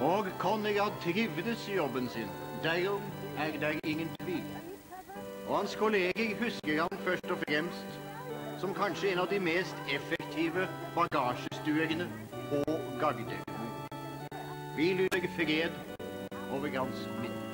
Og Konrad trivdes i jobben sin. Derom er det ingen tvil. Og hans kolleger husker ham først og fremst som kanskje en av de mest effektive bagasjestuerne på Gardermoen. Vi lyder fred over hans minne.